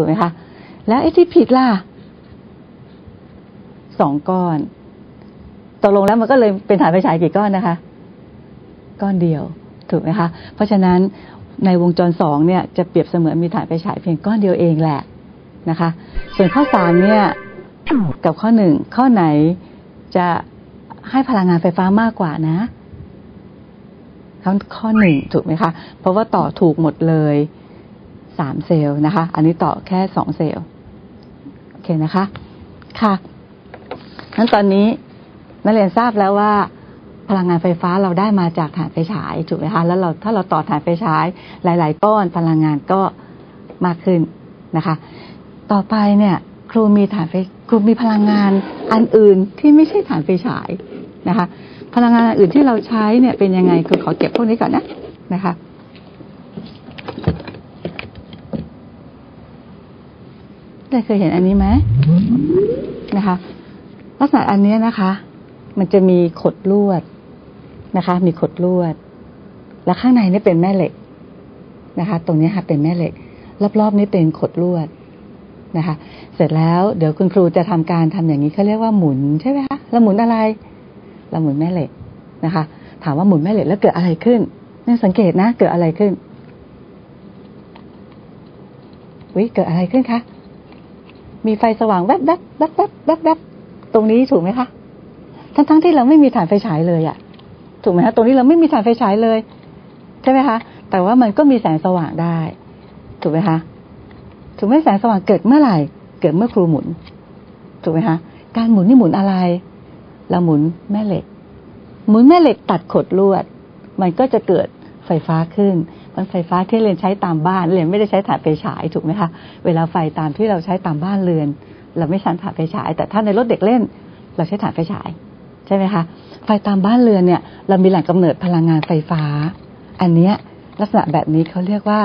ถูกไหมคะ แล้วไอ้ที่ผิดล่ะสองก้อนตกลงแล้วมันก็เลยเป็นฐานไฟฉายกี่ก้อนนะคะ ก้อนเดียวถูกไหมคะ เพราะฉะนั้นในวงจรสองเนี่ยจะเปรียบเสมือนมีฐานไฟฉายเพียงก้อนเดียวเองแหละนะคะ ส่วนข้อสามเนี่ยกับข้อหนึ่งข้อไหนจะให้พลังงานไฟฟ้ามากกว่านะข้อข้อหนึ่งถูกไหมคะ เพราะว่าต่อถูกหมดเลย สามเซลล์นะคะ อันนี้ต่อแค่สองเซลล์โอเคนะคะ ค่ะนั้นตอนนี้นักเรียนทราบแล้วว่าพลังงานไฟฟ้าเราได้มาจากฐานไฟฉายถูกไหมคะแล้วเราถ้าเราต่อฐานไฟฉายหลาย ๆ ก้อนพลังงานก็มากขึ้นนะคะ ต่อไปเนี่ย ครูมีฐานไฟครูมีพลังงานอันอื่นที่ไม่ใช่ฐานไฟฉายนะคะ พลังงานอื่นที่เราใช้เนี่ยเป็นยังไงครูขอเก็บพวกนี้ก่อนนะนะคะ ได้เคยเห็นอันนี้ไหมนะคะ ลักษณะอันนี้นะคะ มันจะมีขดลวดนะคะ มีขดลวด แล้วข้างในนี่เป็นแม่เหล็กนะคะ ตรงนี้ค่ะเป็นแม่เหล็ก รอบๆนี้เป็นขดลวดนะคะ เสร็จแล้วเดี๋ยวคุณครูจะทำการทำอย่างนี้เขาเรียกว่าหมุนใช่ไหมคะเราหมุนอะไรเราหมุนแม่เหล็กนะคะ ถามว่าหมุนแม่เหล็กแล้วเกิดอะไรขึ้นนี่สังเกตนะ เกิดอะไรขึ้นวิเกิดอะไรขึ้นคะ มีไฟสว่างแวบแวบแวบแวบแวบแวบตรงนี้ถูกไหมคะทั้งทั้งที่เราไม่มีฐานไฟฉายเลยอะถูกไหมคะตรงนี้เราไม่มีฐานไฟฉายเลย ใช่ไหมคะ แต่ว่ามันก็มีแสงสว่างได้ ถูกไหมคะถูกไหมแสงสว่างเกิดเมื่อไหร่ เกิดเมื่อครูหมุน ถูกไหมคะ การหมุนนี่หมุนอะไร เราหมุนแม่เหล็ก หมุนแม่เหล็กตัดขดลวด มันก็จะเกิดไฟฟ้าขึ้น มันไฟฟ้าที่เรียนใช้ตามบ้านเรียนไม่ได้ใช้ถ่านไฟฉายถูกไหมคะเวลาไฟตามที่เราใช้ตามบ้านเรือน เราไม่ใช้ถ่านไฟฉาย แต่ถ้าในรถเด็กเล่น เราใช้ถ่านไฟฉายใช่ไหมคะไฟตามบ้านเรือนเนี่ย เรามีแหล่งกำเนิดพลังงานไฟฟ้า อันเนี้ยลักษณะแบบนี้เขาเรียกว่า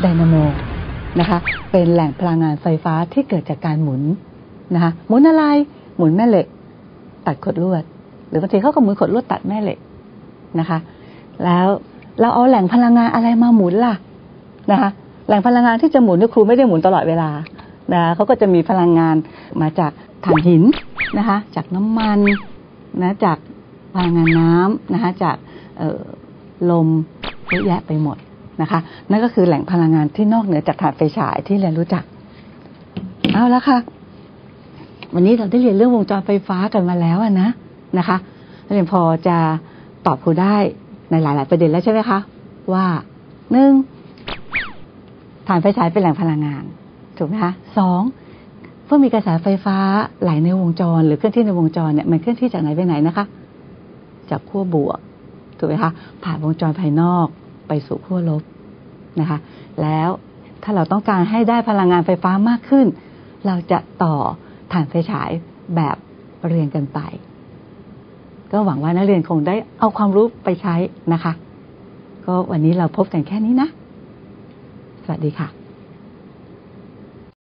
ไดนาโมนะคะ เป็นแหล่งพลังงานไฟฟ้าที่เกิดจากการหมุนนะคะหมุนอะไรหมุนแม่เหล็ก ตัดขดลวด หรือบางทีเขาก็หมุนขดลวดตัดแม่เหล็กนะคะ แล้ว เราเอาแหล่งพลังงานอะไรมาหมุนล่ะนะคะแหล่งพลังงานที่จะหมุนนี่ครูไม่ได้หมุนตลอดเวลานะเขาก็จะมีพลังงานมาจากถ่านหินนะคะ จากน้ำมันนะจากพลังงานน้ำนะคะ จากลมเยอะแยะไปหมดนะคะ นั่นก็คือแหล่งพลังงานที่นอกเหนือจากถ่านไฟฉายที่เรียนรู้จัก เอาละค่ะ วันนี้เราได้เรียนเรื่องวงจรไฟฟ้ากันมาแล้วนะนะคะเรียนพอจะตอบครูได้ ในหลาย ๆ ประเด็นแล้วใช่ไหมคะ ว่าหนึ่งถ่านไฟฉายเป็นแหล่งพลังงาน ถูกไหมคะสองเมื่อมีกระแสไฟฟ้าไหลในวงจร หรือเคลื่อนที่ในวงจรเนี่ยมันเคลื่อนที่จากไหนไปไหนนะคะ จากขั้วบวกถูกไหมคะผ่านวงจรภายนอกไปสู่ขั้วลบนะคะ แล้วถ้าเราต้องการให้ได้พลังงานไฟฟ้ามากขึ้น เราจะต่อถ่านไฟฉายแบบเรียงกันไป ก็หวังว่านักเรียนคงได้เอาความรู้ไปใช้นะคะ ก็วันนี้เราพบกันแค่นี้นะ สวัสดีค่ะ